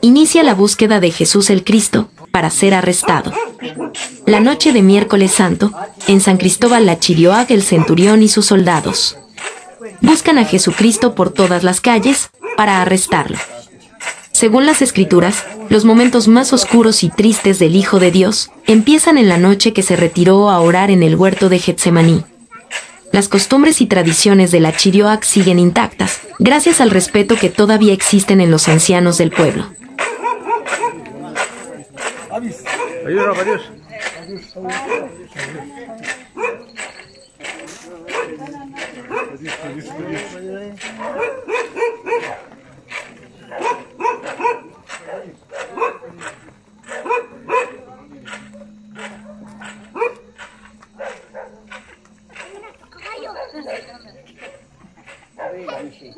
Inicia la búsqueda de Jesús el Cristo para ser arrestado. La noche de miércoles santo, en San Cristóbal la Chirioag el centurión y sus soldados buscan a Jesucristo por todas las calles para arrestarlo. Según las escrituras, los momentos más oscuros y tristes del Hijo de Dios empiezan en la noche que se retiró a orar en el huerto de Getsemaní. Las costumbres y tradiciones de la Chirioac siguen intactas, gracias al respeto que todavía existen en los ancianos del pueblo. Wait, let me see.